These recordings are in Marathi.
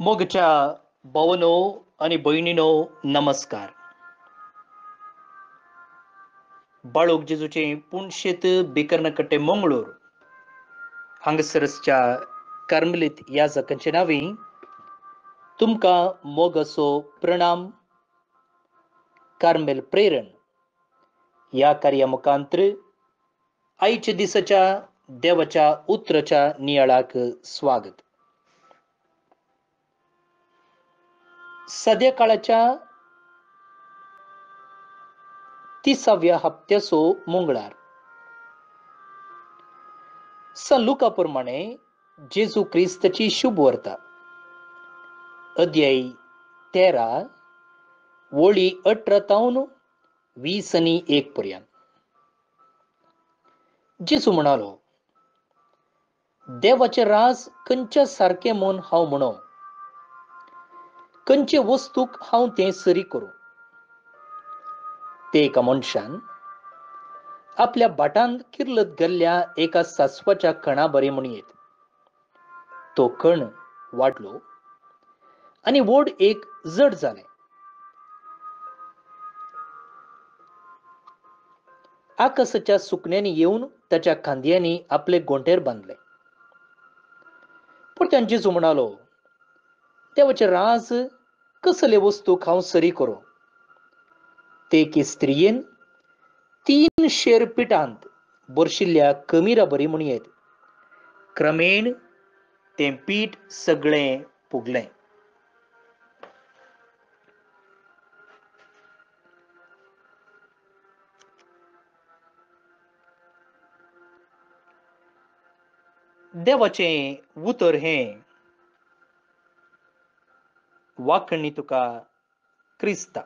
मोगच्या भावनो आणि भयणीनो नमस्कार. बाळोक जेजूचे पुणशेत बिकर्णकट्टे मंगळूर. हांगसरसच्या कार्मलीत या जखांचे नावी तुमकां मोग असो प्रणाम कार्मेल प्रेरण. या कार्या मुखांतर आयच्या दिसाच्या देवाच्या उतराच्या नियाळाक स्वागत. सद्या काळाच्या तिसाव्या हप्त्याचो मंगळार. सलुका प्रमाणे जेजू क्रिस्ताची शुभ वर्ता अध्यायी तेरा वळी अठरा तावन वीस आनी एक पर्यंत. जेजू म्हणालो देवाचे रास खंयच्या सारखे म्हूण हांव म्हणो. खंयचे वस्तूक हांव तें सरी करूं. ते एका मनशान आपल्या बाटांत किर्लत गेल्ल्या एका सासवाच्या कणा बरे म्हणयेत. तो कण वाटलो आनी व्हड एक जड जालें आकाशाच्या सुकण्यांनी येवन ताच्या खांदयांनी आपले गोंटेर बांदले पूण तांची जुमणालो देवाचे राज कसले वस्तूक हांव सरी करूँ? ते की स्त्रियेन तीन शेर पिठांत बरशिल्ल्या कमिरा बरी म्हणयेत. क्रमेण तें पीठ सगळें पुगलें देवाचें उतर हें वाखणी तुका क्रिस्ता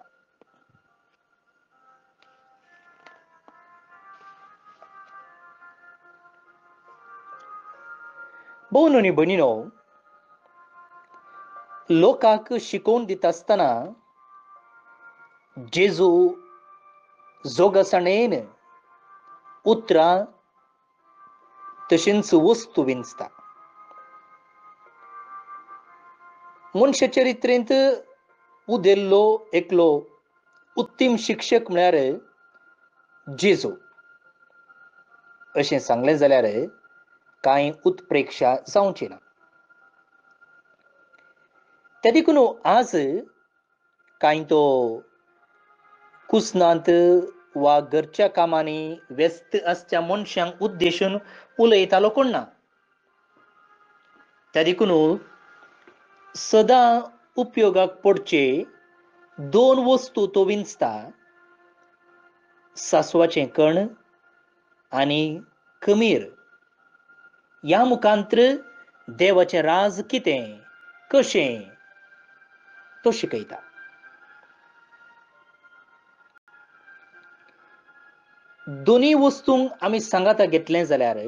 भोवन आनी भयणीनो लोकांक शिकोवन दिता आसतना जेजू जोगासणेन उतरां तशेंच वस्तू विंचता मनशा चरित्रेंत उदेल्लो एकलो उत्तीम शिक्षक म्हळ्यार जेजू. अशें सांगलें जाल्यार कांय उत्प्रेक्षा जावची ना ते देखून आज कांय तो कुसनांत वा घरच्या कामांनी व्यस्त आसच्या मनशांक उद्देशून उलयतालो कोण ना? त्या देखून सदां उपयोगाक पडचे दोन वस्तू तो विंचता. सासवाचें कण आनी कमीर ह्या मुखांत्र देवाचें राज कितें कशें तो शिकयता. दोनी वस्तूंक आमी सांगाता घेतलें जाल्यार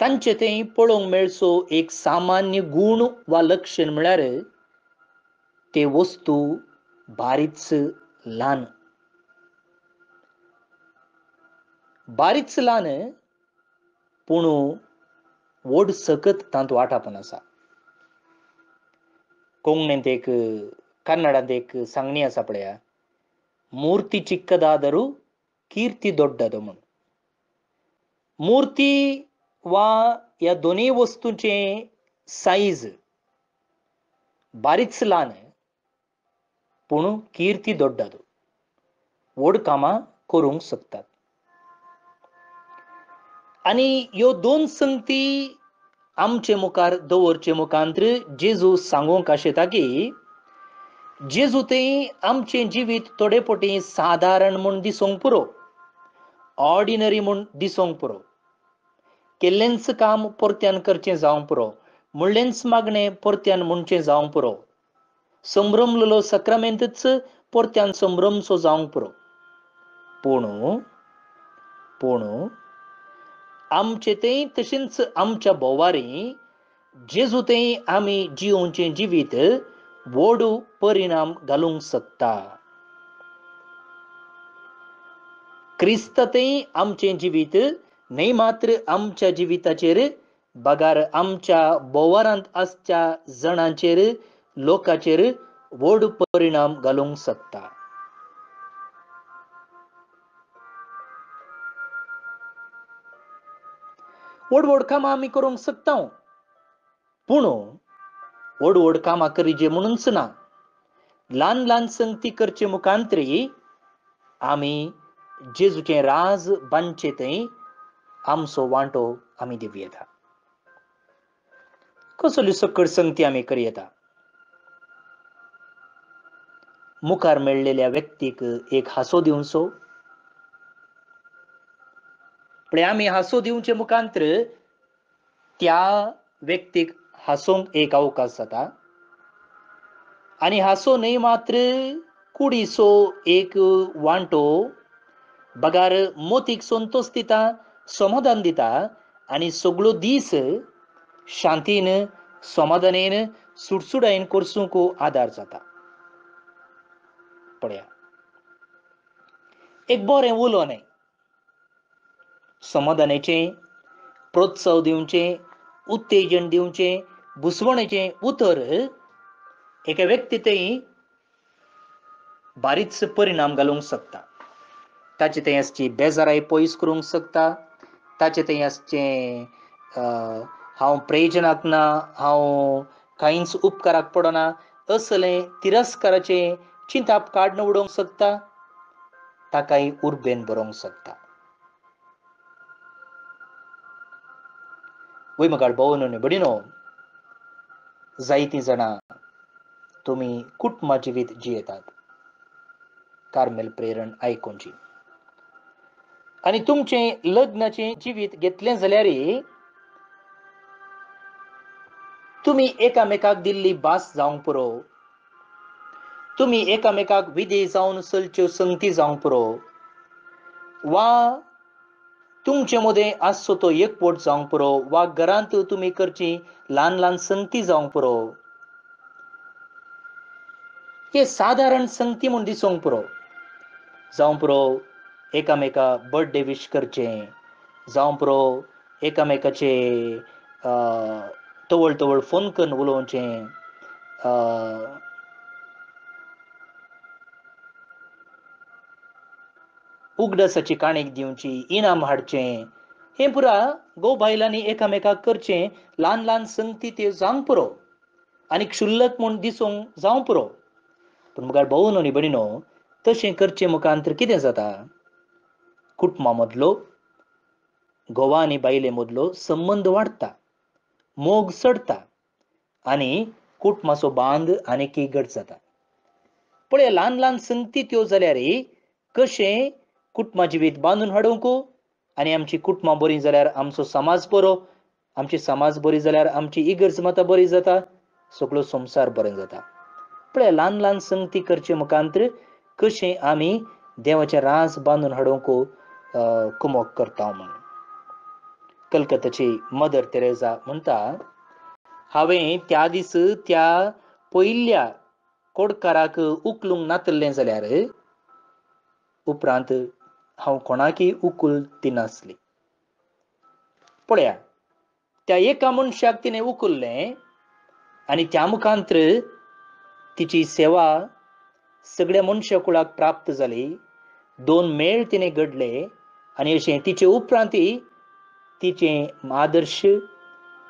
तांचे थंय पळोवंक मेळचो एक सामान्य गूण वा लक्षण म्हळ्यार ते वस्तू बारीच ल्हान बारीच ल्हान पूण व्हड सकत तांत वांटापण आसा कोंकणींत एक कन्नडांत एक सांगणी आसा पळया ಮೂರ್ತಿ ಚಿಕ್ಕದಾದರೂ ಕೀರ್ತಿ ದೊಡ್ಡದು म्हणून मूर्ती वा ह्या दोनूय वस्तूंचे सायज बारीच ल्हान पूण कीर्ती दोड्डದು व्हड कामां करूंक शकतात. आनी ह्यो दोन संगती आमचे मुखार दवरचे मुखांत जेजू सांगूंक आशेता की जेजू ते आमचें जिवीत थोडे पटी सादारण म्हूण दिसूंक पुरो ऑर्डिनरी म्हूण दिसूंक पुरो. केल्लेंच काम परत्यान करचें जावंक पुरो. म्हणलेंच मागणें परत्यान म्हणचें जावंक पुरो. संभ्रमलेलो सक्रमेंतच परत्यान संभ्रमचो जावंक पुरो. पूण पूण आमचे तें तशेंच आमच्या भोवारी जेजू थंय आमी जिवोवचें जिवीत व्हड परिणाम घालूंक शकता क्रिस्त तें आमचें जिवीत न्हय मात्र आमच्या जिविताचेर बगार आमच्या बोवारांत आसच्या जणांचेर लोकांचेर व्हड परिणाम घालूंक शकता. व्हड व्हड कामां आमी करूंक शकता हो. पूण हो, व्हड व्हड कामां करीजे म्हणूनच ना ल्हान ल्हान संगती करचे मुखांतरी आमी जेजूचें राज बांदचे थंय आमचो वांटो आमी देऊ येता. कसल्यो सकळ संगती आमी करी येता? मुखार मेळलेल्या व्यक्तीक एक हांसो दिवचो पण आमी हांसो दिवचे मुखांतर त्या व्यक्तीक हासोंक एक अवकाश जाता. आनी हांसो न्हय मात्र कुडीसो एक वांटो बगार मोतीक संतोष दिता समाधान दिता आनी सगळो दीस शांतीन समाधानेन सुडसुडायन करसूंक आदार जाता पळया एक बरें उलोवणें समाधानाचें प्रोत्सव दिवचें उत्तेजन दिवचें बुसवणेचें उतर एका व्यक्ती बारीकस परिणाम घालूंक शकता ताचे ते आसची बेजाराय पयस करूंक शकता ताचे आसचें हांव प्रयोजनाक ना हांव कांयच उपकाराक पडना असले तिरस्काराचें चिंताप काडून उडोवंक शकता ताकाय उर्बेन बरोवंक शकता. वैमकाळ भोवन बडिनो जायतीं जाणां तुमी कुटुंबा जिवीत जियेतात. कार्मेल प्रेरण आयकोनची आनी तुमचें लग्नाचें जिवीत घेतलें जाल्यार तुमी एकामेकाक दिल्ली भास जावंक पुरो. तुमी एकामेकाक विधेय जावन चलच्यो संगती जावंक पुरो. वा तुमचे मदें आसचो तो एकवट जावंक पुरो. वा घरांत तुमी करची ल्हान ल्हान संगती जावंक पुरो. हे सादारण संगती म्हूण दिसोंक पुरो. जावं पुरो. एकामेका बर्थडे विश करचें. जावं पुरो एकामेकाचे तवळ तवळ फोन करून उलोवचें उगडसाची काणीक दिवची इनाम हाडचें. हें पुरा गो बायलांनी एकामेकाक करचें. ल्हान ल्हान संगती त्यो जावंक पुरो. आनी क्षुल्लक म्हूण दिसूंक जावं पुरो. पूण मुखार भोव न्ही बडिनो तशें करचें मुखांतर कितें जाता? कुटुंबा मदलो घोवा आनी बायले मदलो संबंद वाडटा मोग सडता आनी कुटुंबाचो बांद आनीक घट जाता. पळय ल्हान ल्हान संगती त्यो जाल्यार कशें कुटुंबा जिवीत बांदून हाडूंक आनी आमची कुटुंबां बरीं जाल्यार आमचो समाज बरो आमची समाज बरी जाल्यार आमची इगर्ज माता बरी जाता सगळो संवसार बरो जाता. पळय ल्हान ल्हान संगती करचे मुखांतर कशें आमी देवाचें रास बांदून हाडूंक कुमोक करता म्हणून. कलकत्ताची मदर तेरेजा म्हणटा हांवें त्या दीस त्या पयल्या कोडकाराक उखलूंक नातल्लें जाल्यार उपरांत हांव कोणाकय उकूल दिनासली. पळया त्या एका मनशाक तिणें उखल्लें आनी त्या मुखांतर तिची सेवा सगळ्या मनशा कुळाक प्राप्त जाली. दोन मेळ तिणें घडले आनी अशें तिचे उपरांतय तिचें आदर्श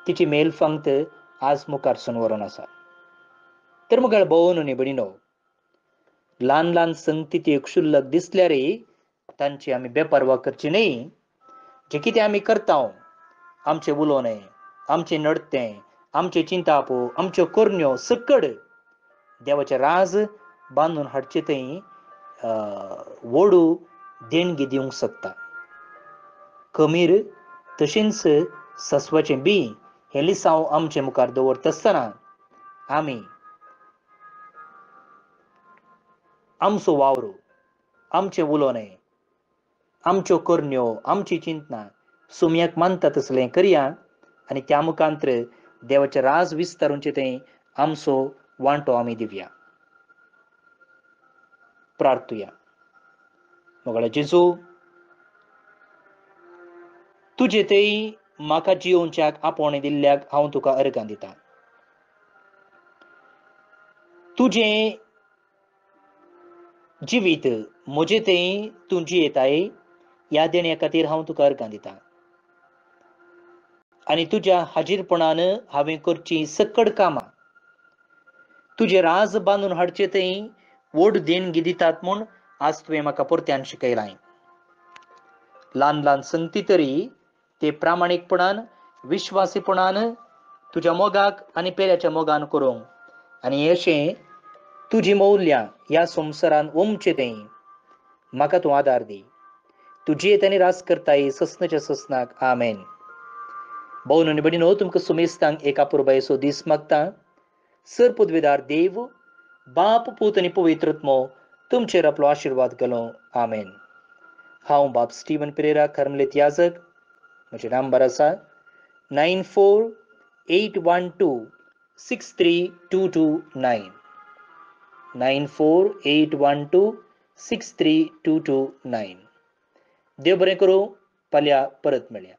तिची मेलफंक्त आज मुखार सून व्हरोन आसा तर मुखार भोवन न्ही बडिनो ल्हान ल्हान संगती ती क्षुल्लक दिसल्यारय तांची आमी बेपरवा करची न्ही. जे कितें आमी करता आमचें उलोवणें आमचें नडतें आमचे चिंतापो आमच्यो करण्यो सकड देवाचें राज बांदून हाडचे थंय व्हडू देणगी दिवंक शकता. कमीर तशींच सस्वाचें बी हें लिसांव आमचे मुखार दवरता आसतना आमी आमचो वावर आमचें उलोवणें आमच्यो करण्यो आमची चिंतना सुमयाक मानता तसलें करया आनी त्या मुखांत्र देवाचें राज विस्तारूंचे तें आमचो वांटो आमी दिवया. प्रार्थुया. मोगळ्या जेजू तुजे थंय म्हाका जियोवच्याक आपोवणें दिल्ल्याक हांव तुका अर्गां दितां. तुजें जिवीत म्हजे तें तूं जियेताय ह्या देण्या खातीर हांव तुका अर्गां दितां. आनी तुज्या हाजीरपणान हांवें करची सकड कामां. तुजें राज बांदून हाडचें तें व्हड देणगी दितात म्हूण आज तुवें म्हाका परत्यान शिकयलां ल्हान ल्हान संगती तरी ते प्रामाणीकपणान विश्वासीपणान तुज्या मोगाक आनी पेऱ्याच्या मोगान करूंक आनी अशें तुजी मौल्यां ह्या संवसारान ओमचें तें म्हाका तूं आदार दी. तुजी आनी रास करताय ससनाच्या ससनाक आमेन. भोवन आनी भयणीनो तुमकां सुमेस्तांक एका पुरबायेचो दीस मागता. सर पदवीदार देव बाप पूत आनी पवित्रत्मो तुमचेर आपलो आशिर्वाद घालो. आमेन. हांव बाब स्टीवन पेरेरा कर्मलीत याजक म्हजे नंबर आसा nine four eight one two six three two two nine nine four eight one two six three two two nine देव बरें करूं फाल्यां परत मेळया